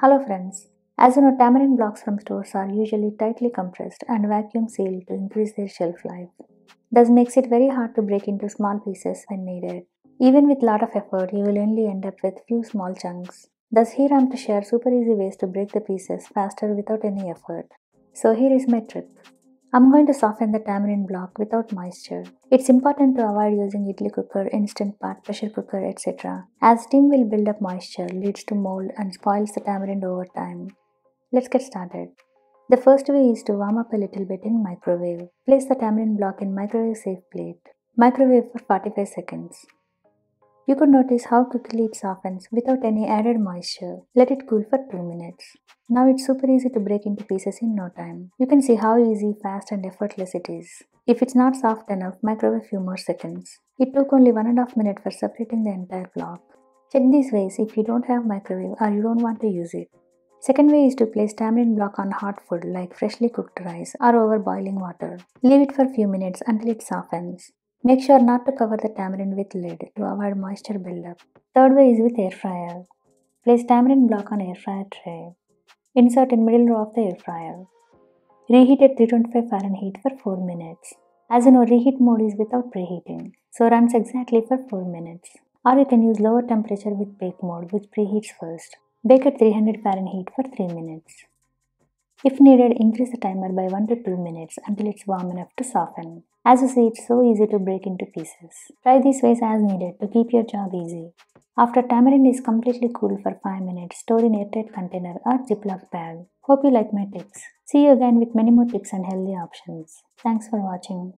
Hello friends. As you know, tamarind blocks from stores are usually tightly compressed and vacuum sealed to increase their shelf life. This makes it very hard to break into small pieces when needed. Even with lot of effort, you will only end up with few small chunks. Thus here I am to share super easy ways to break the pieces faster without any effort. So here is my trick. I'm going to soften the tamarind block without moisture. It's important to avoid using idli cooker, instant pot, pressure cooker, etc. as steam will build up moisture, leads to mold and spoils the tamarind over time. Let's get started. The first way is to warm up a little bit in microwave. Place the tamarind block in microwave safe plate. Microwave for 45 seconds. You could notice how quickly it softens without any added moisture. Let it cool for 2 minutes. Now it's super easy to break into pieces in no time. You can see how easy, fast and effortless it is. If it's not soft enough, microwave a few more seconds. It took only one and a half minutes for separating the entire block. Check these ways if you don't have microwave or you don't want to use it. Second way is to place tamarind block on hot food like freshly cooked rice or over boiling water. Leave it for few minutes until it softens. Make sure not to cover the tamarind with lid to avoid moisture buildup. Third way is with air fryer. Place tamarind block on air fryer tray. Insert in middle row of the air fryer. Reheat at 325 Fahrenheit for 4 minutes. As you know, reheat mode is without preheating, so runs exactly for 4 minutes. Or you can use lower temperature with bake mode which preheats first. Bake at 300 Fahrenheit for 3 minutes. If needed, increase the timer by 1 to 2 minutes until it's warm enough to soften. As you see, it's so easy to break into pieces. Try these ways as needed to keep your job easy. After tamarind is completely cool for 5 minutes, store in airtight container or ziploc bag. Hope you like my tips. See you again with many more tips and healthy options. Thanks for watching.